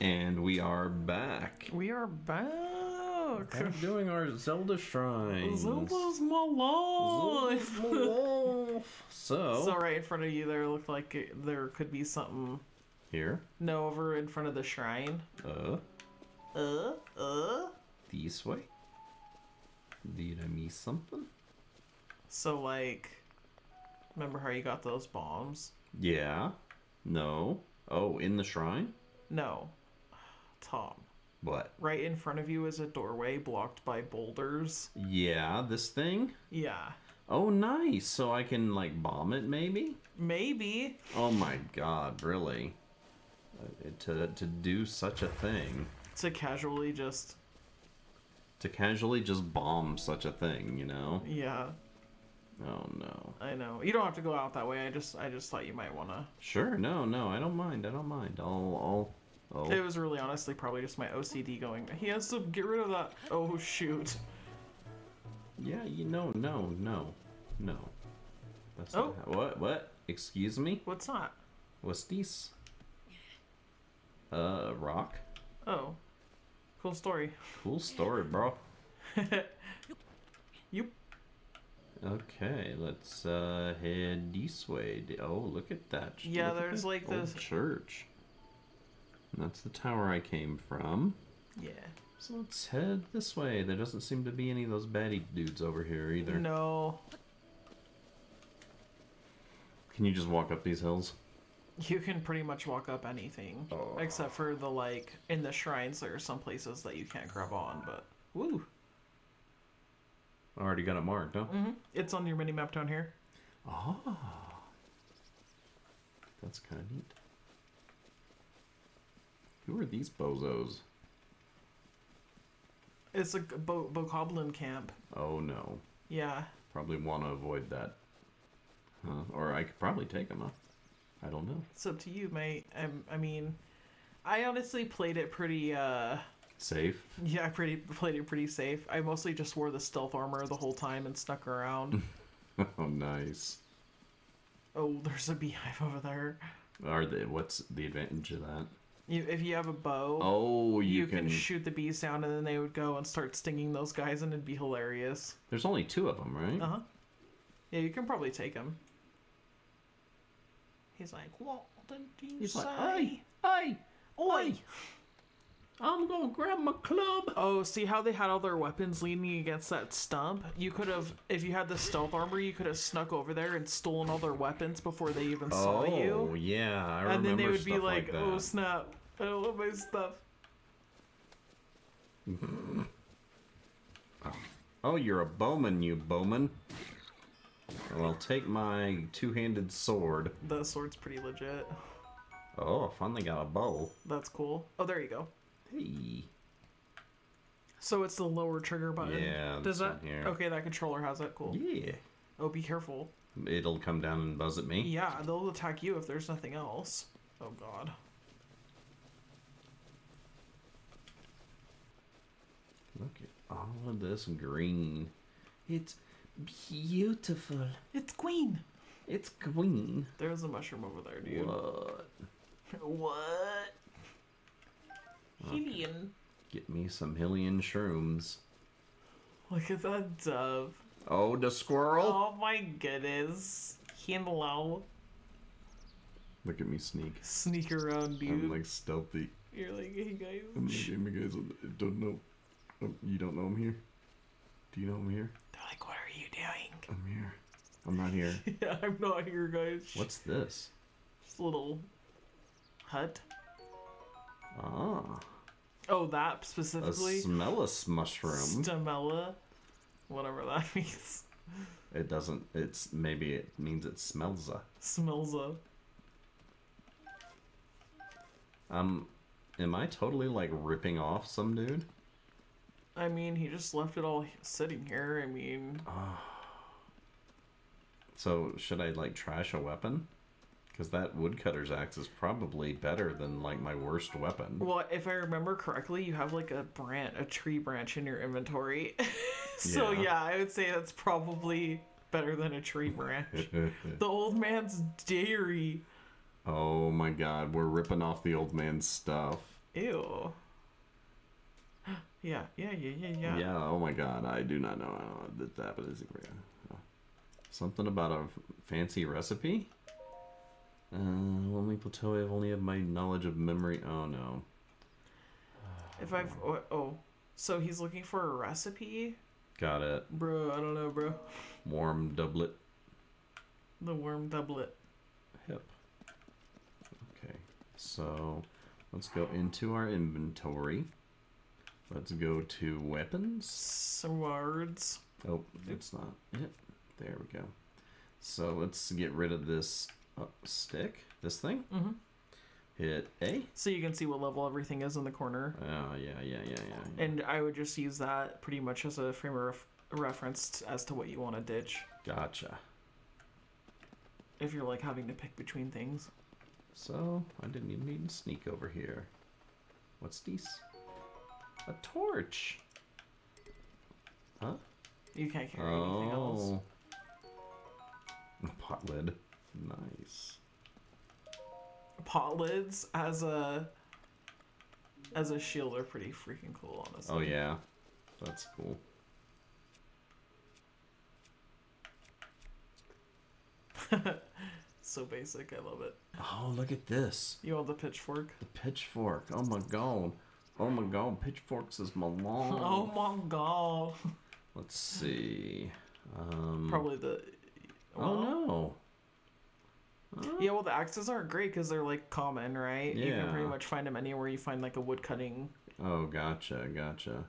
And we are back. We are back. We're doing our Zelda shrines. Zelda's my life. Zelda's my life. So, So right in front of you, there looked like it, there could be something. here, No, over in front of the shrine. uh, Uh, uh. this way. Did I miss something? So like, remember how you got those bombs? Yeah. No. Oh, in the shrine? No, Tom. What? Right in front of you is a doorway blocked by boulders. Yeah, this thing? Yeah, Oh, nice. So I can, like, bomb it, maybe? maybe. Oh my god, really? Uh, to, to do such a thing. To casually just To casually just bomb such a thing, you know? yeah. Oh no. I know. You don't have to go out that way. I just I just thought you might wanna. Sure, no, no, I don't mind. I don't mind. I'll, I'll, It oh, was really honestly probably just my OCD going. He has to get rid of that. Oh shoot. yeah, you know, no, no, no. That's Oh. not what, what? Excuse me? What's that? What's this? Uh, rock? Oh, cool story. Cool story, bro. You. Okay, let's uh head this way. Oh, look at that. Yeah, Look there's that like old this- church. And that's the tower I came from. Yeah. So let's head this way. There doesn't seem to be any of those baddie dudes over here either. No. Can you just walk up these hills? You can pretty much walk up anything, Oh. except for the like in the shrines. There are some places that you can't grab on, but woo, I already got it marked, huh? Mm-hmm. it's on your mini map down here. Ah. That's kind of neat. Who are these bozos? It's a bo- bokoblin camp. Oh no. Yeah, Probably want to avoid that. Huh? Or I could probably take them, huh? I don't know. it's up to you, mate. I, I mean, I honestly played it pretty. uh Safe? Yeah, I pretty played it pretty safe. I mostly just wore the stealth armor the whole time and snuck around. oh, nice. oh, there's a beehive over there. Are they, what's the advantage of that? You, if you have a bow, Oh, you, you can, can. shoot the bees down, and then they would go and start stinging those guys, and it'd be hilarious. There's only two of them, right? Uh huh. Yeah, you can probably take him. He's like, what did you He's say? like, hey, hey, Oi! I'm gonna grab my club. Oh, see how they had all their weapons leaning against that stump? You could have, if you had the stealth armor, you could have snuck over there and stolen all their weapons before they even saw Oh, you. Oh yeah, I remember And then they would be stuff like, oh snap, I don't want my stuff. Oh, you're a bowman, you bowman. Well, I'll take my two-handed sword. The sword's pretty legit. Oh, I finally got a bow. That's cool. Oh, there you go. Hey. So it's the lower trigger button. Yeah, Does that? here. Okay, that controller has that. Cool. Yeah. Oh, be careful. It'll come down and buzz at me. Yeah, they'll attack you if there's nothing else. Oh god. Look at all of this green. It's beautiful. It's Queen. It's green. There's a mushroom over there, dude. What? What? Helium. Get me some Hylian shrooms. Look at that dove. Oh, the squirrel. Oh my goodness. Hello. Look at me sneak. Sneak around, dude. I'm like stealthy. You're like, hey guys. I'm like, hey, guys, I don't know. Oh, you don't know I'm here? Do you know I'm here? They're like, what are you doing? I'm here. I'm not here. yeah, I'm not here, guys. What's this? A little hut. Ah, Oh, that a specifically? smellus mushroom. Stamella. Whatever that means. It doesn't. It's maybe it means it smells. A. Smells up. Um, am I totally like ripping off some dude? I mean, he just left it all sitting here. I mean, So should I like trash a weapon? Because that woodcutter's axe is probably better than like my worst weapon. well, if I remember correctly, you have like a branch, a tree branch in your inventory. so Yeah. yeah, I would say that's probably better than a tree branch. the old man's dairy. oh my god, we're ripping off the old man's stuff. Ew. Yeah, yeah, yeah, yeah, yeah. Yeah. Oh my god, I do not know how that that is. Something about a f- fancy recipe. Uh, lonely plateau. I've only have my knowledge of memory. Oh no. If I've oh, oh, so he's looking for a recipe, Got it. bro. I don't know, bro. Warm doublet. The worm doublet. Hip. Okay. So let's go into our inventory. Let's go to weapons. Swords. Oh, it's not it. There we go. So let's get rid of this uh, stick. This thing. Mhm. Hit A. So you can see what level everything is in the corner. Oh yeah, yeah, yeah, yeah. yeah. And I would just use that pretty much as a frame of ref- reference as to what you want to ditch. Gotcha. If you're like having to pick between things. So I didn't even need to sneak over here. What's this? A torch. Huh? You can't carry anything else. Oh. A pot lid. Nice. Pot lids as a as a shield are pretty freaking cool, honestly. Oh yeah, that's cool. So basic, I love it. Oh, look at this. You want the pitchfork? The pitchfork. Oh my god. Oh my god, pitchforks is my long. Oh my god. Let's see. Um, Probably the. Oh no. Oh, Yeah, well, the axes aren't great because they're like common, right? Yeah. You can pretty much find them anywhere you find like a wood cutting. Oh, gotcha, gotcha.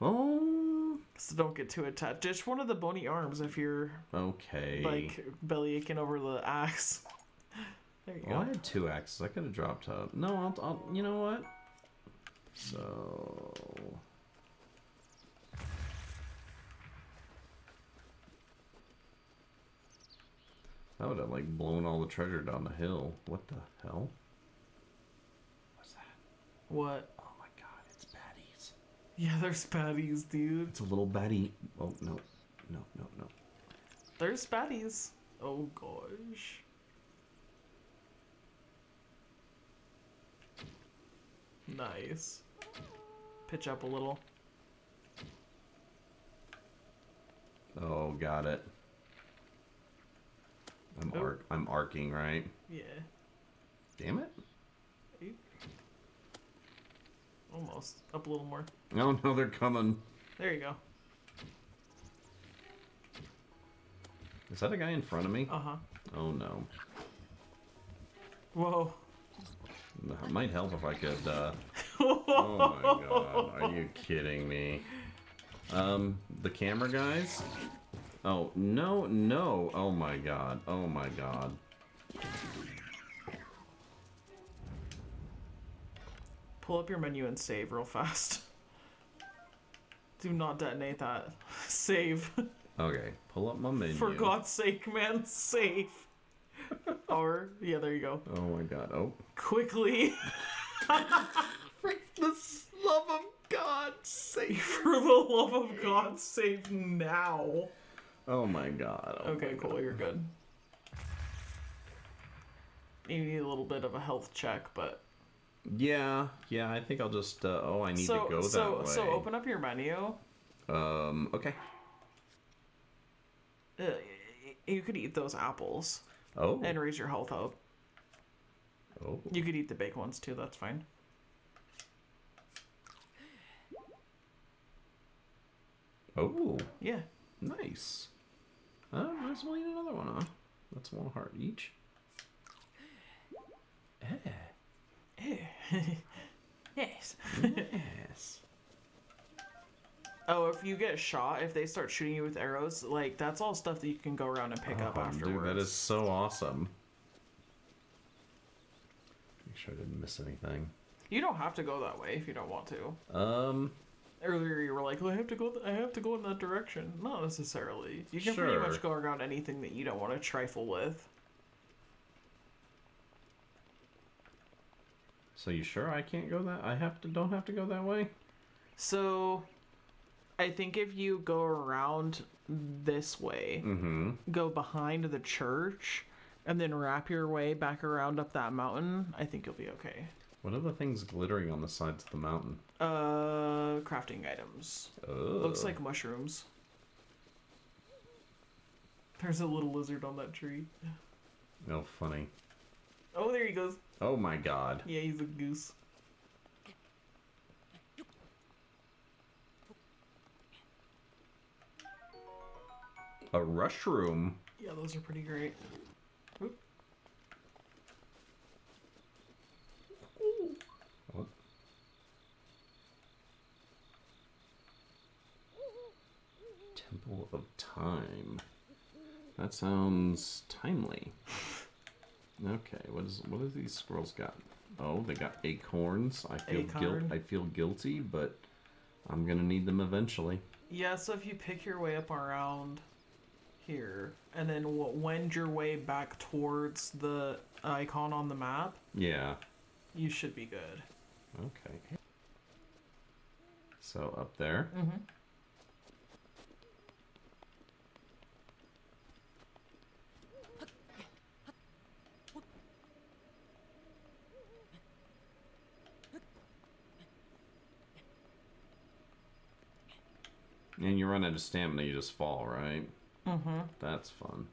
Oh, So don't get too attached. Just one of the bony arms if you're okay. like belly aching over the axe. There you Well, I had two axes. I could have dropped up. No, I'll, I'll. You know what? So. That would have like blown all the treasure down the hill. What the hell? What's that? What? Oh my god, it's baddies. Yeah, there's baddies, dude. It's a little baddie. Oh no, no, no, no. There's baddies. Oh gosh. Nice. Pitch up a little. Oh, got it. I'm Oh. arc. I'm arcing right. Yeah. Damn it. Almost. Up a little more. Oh no, they're coming. There you go. Is that a guy in front of me? Uh huh. Oh no. Whoa. It might help if I could, uh... Oh my god, are you kidding me? Um, the camera guys? Oh, no, no, oh my god, oh my god. Pull up your menu and save real fast. Do not detonate that. Save. Okay, pull up my menu. For God's sake, man, save. or, yeah, there you go. Oh my god, oh. Quickly. For the love of God, save. For the love of God, save now. Oh my god. oh Okay, my cool, God. you're good. You need a little bit of a health check, but Yeah, yeah, I think I'll just, uh, oh, I need so to go so that way. so open up your menu. Um, okay. Uh, you could eat those apples Oh. and raise your health up. oh. You could eat the baked ones too. That's fine. Oh. Yeah. Nice. Uh, might as well eat another one, huh? That's one heart each. Eh. yes. Yes. Oh, if you get shot, if they start shooting you with arrows, like that's all stuff that you can go around and pick up Oh, afterwards. Dude, that is so awesome. Make sure I didn't miss anything. You don't have to go that way if you don't want to. Um, Earlier, you were like, well, "I have to go. Th- I have to go in that direction." Not necessarily. You can pretty much go around anything that you don't want to trifle with. so you sure I can't go that? I have to. Don't have to go that way. So, I think if you go around this way, Mm-hmm. go behind the church, and then wrap your way back around up that mountain, I think you'll be okay. What are the things glittering on the sides of the mountain? Uh, crafting items. Oh. Looks like mushrooms. There's a little lizard on that tree. Oh, funny. Oh, there he goes. Oh my god. Yeah, he's a goose. A rushroom? Yeah, those are pretty great. Oop. Oh. Temple of Time. That sounds timely. Okay, what is what have these squirrels got? Oh, they got acorns. I feel guilt. I feel guilty, but I'm gonna need them eventually. Yeah, so if you pick your way up around here, and then wend your way back towards the icon on the map, Yeah. you should be good. Okay. So up there. Mm-hmm. And you run out of stamina, you just fall, right? Mm-hmm. That's fun.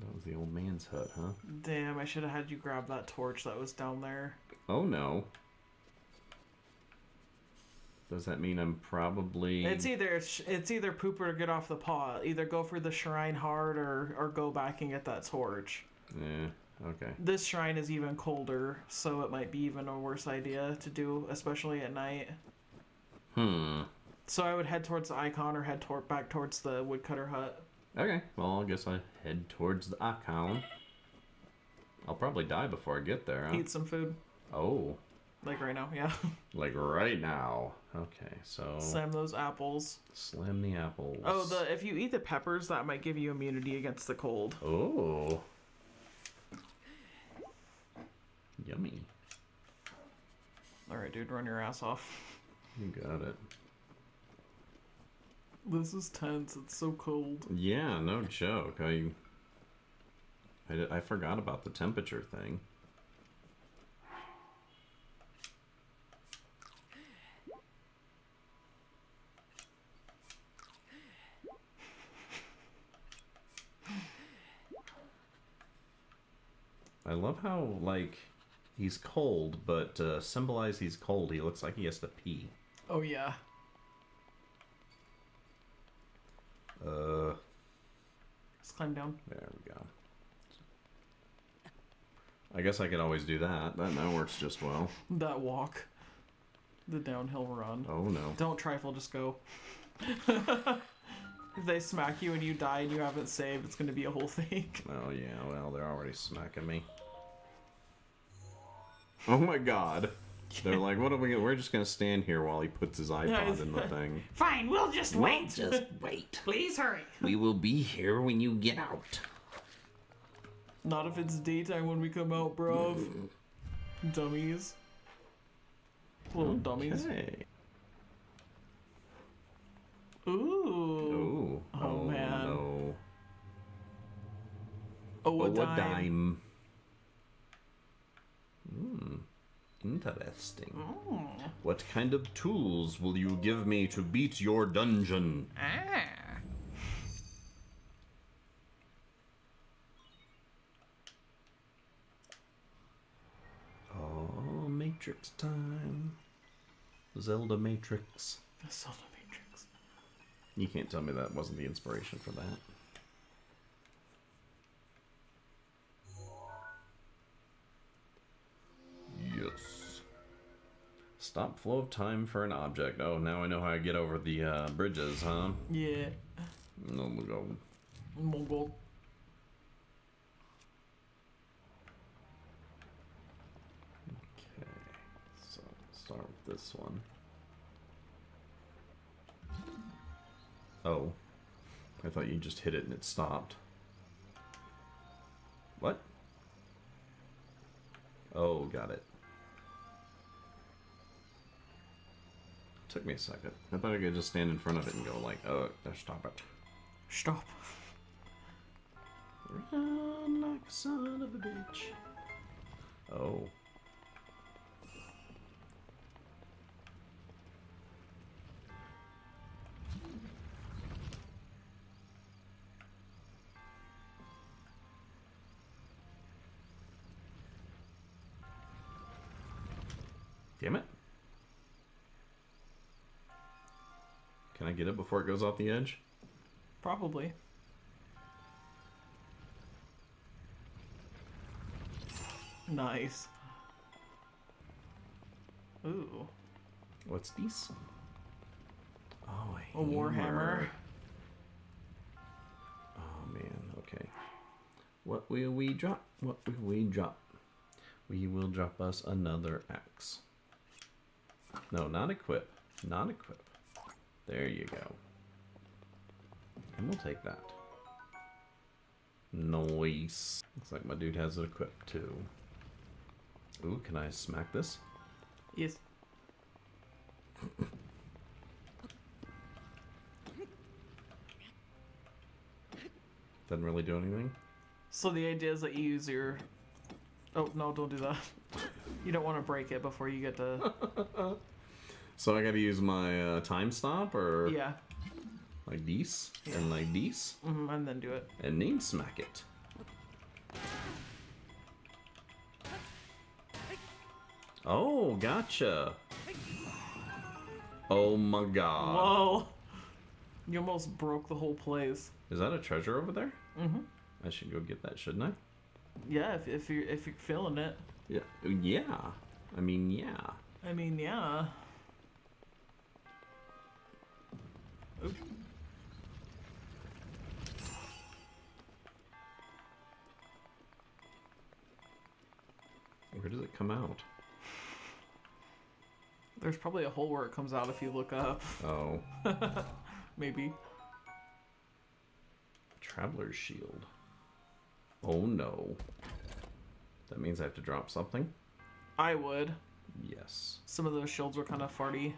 That was the old man's hut, huh? Damn, I should have had you grab that torch that was down there. Oh no. Does that mean I'm probably It's either it's either poop or get off the pot. Either go for the shrine hard or or go back and get that torch. Yeah, okay. This shrine is even colder, so it might be even a worse idea to do, especially at night. Hmm. So I would head towards the icon or head toward back towards the woodcutter hut. Okay, well I guess I head towards the icon. I'll probably die before I get there, huh? Eat some food, Oh, like right now. Yeah, like right now. Okay, so slam those apples. slam the apples. Oh, the if you eat the peppers, that might give you immunity against the cold. Oh. Yummy. All right, dude, run your ass off. You got it. This is tense. It's so cold. Yeah, no joke. I I, did- I forgot about the temperature thing. I love how like he's cold, but to symbolize he's cold, he looks like he has to pee. Oh yeah. Climb down. There we go. I guess I could always do that. That that works just well. That walk. The downhill run. Oh no. Don't trifle, just go. if they smack you and you die and you haven't saved, it's gonna be a whole thing. Oh yeah. Well, they're already smacking me. Oh my god. They're like, what are we? We're just gonna stand here while he puts his iPod in the thing. Fine, we'll just We'll just wait. Please hurry. We will be here when you get out. Not if it's daytime when we come out, bro. Mm-hmm. Dummies. Little dummies. Okay. Ooh. Ooh. Oh, oh, man. No. Oh, Oh, a a Daim. Daim. Hmm. Interesting. Mm. What kind of tools will you give me to beat your dungeon? Ah. Oh, Matrix time. Zelda Matrix. The Zelda Matrix. You can't tell me that wasn't the inspiration for that. Stop flow of time for an object. Oh, now I know how I get over the uh, bridges, huh? Yeah. No, we'll go. Okay, so start with this one. Oh, I thought you just hit it and it stopped. What? Oh, got it. Took me a second. I thought I could just stand in front of it and go like, oh, uh, stop it. Stop. Run like a son of a bitch. Oh. Damn it. Can I get it before it goes off the edge? Probably. Nice. Ooh. What's these? Oh, A warhammer. Oh man, okay. What will we drop? What will we drop? We will drop us another axe. No, not equip. Not equip. There you go. And we'll take that. Nice. Looks like my dude has it equipped too. Ooh, can I smack this? Yes. Doesn't really do anything. So the idea is that you use your. Oh no! Don't do that. You don't want to break it before you get to. So I gotta use my uh, time stop or yeah. like these and like these hmm and then do it. and then smack it. Oh, gotcha. Oh my god. Whoa! You almost broke the whole place. Is that a treasure over there? Mhm. I should go get that, shouldn't I? Yeah, if if you if you're feeling it. Yeah. Yeah. I mean, yeah. I mean, yeah. Where does it come out? There's probably a hole where it comes out if you look up. Oh, Maybe. Traveler's Shield. Oh no. That means I have to drop something? I would. Yes. Some of those shields were kind of farty.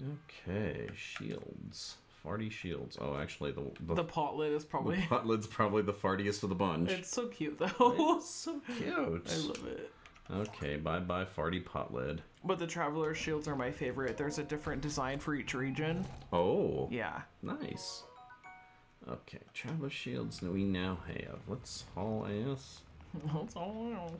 Okay, shields. Farty shields. Oh, actually, the the, The pot lid is the probably. pot lid's probably the fartiest of the bunch. It's so cute though. It's so cute. I love it. Okay, bye bye farty pot lid. But the traveler shields are my favorite. There's a different design for each region. Oh, Yeah. nice. Okay, traveler shields that we now have. Let's haul ass. All I know.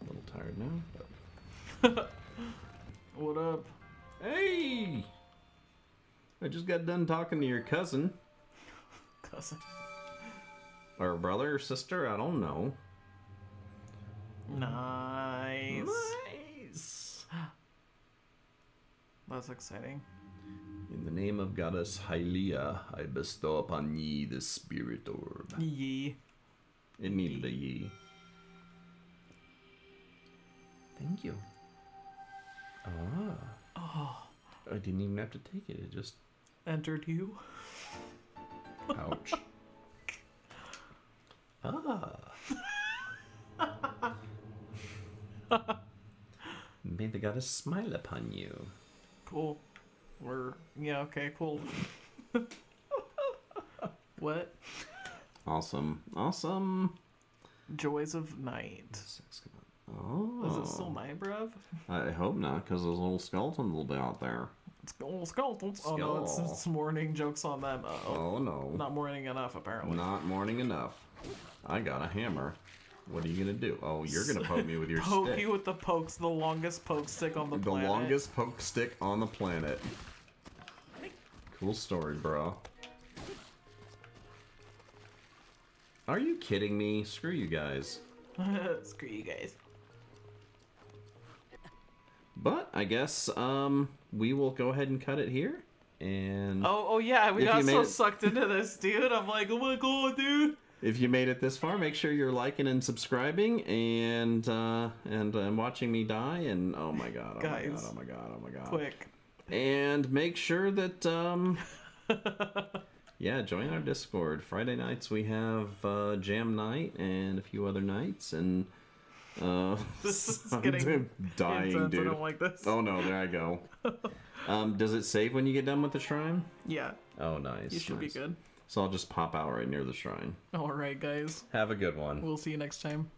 A little tired now, but What up? hey, I just got done talking to your cousin Cousin. or brother or sister. I don't know. Nice. Nice. That's exciting. In the name of goddess Hylia, I bestow upon ye the spirit orb. Ye. It needed a ye. Thank you. Ah. Oh, I didn't even have to take it. It just entered you. ouch. ah. May the goddess smile upon you. Cool. We're yeah. Okay. Cool. what? Awesome. Awesome. Joys of night. On. Is Oh. it still night, bruv? I hope not, because those little skeletons will be out there. It's oh, skeletons. Oh no, it's, it's morning. Jokes on them. Uh oh. Oh no. Not morning enough, apparently. Not morning enough. I got a hammer. What are you gonna do? Oh, you're gonna poke me with your Poke stick. you with the pokes, the longest poke stick on the, the planet. The longest poke stick on the planet. Cool story, bro. Are you kidding me? Screw you guys. Screw you guys. But I guess um we will go ahead and cut it here. And Oh, oh yeah, we got so it- sucked into this, dude. I'm like, oh my god, dude. if you made it this far, make sure you're liking and subscribing and uh and, and watching me die and oh my god, oh my Guys. god, oh my god, oh my god. Quick. and make sure that um yeah join our discord friday nights we have uh jam night and a few other nights and uh This is I'm getting dying dude don't like this. oh no there i go um does it save when you get done with the shrine Yeah, oh nice you should nice. be good. So I'll just pop out right near the shrine. Alright, guys. Have a good one. We'll see you next time.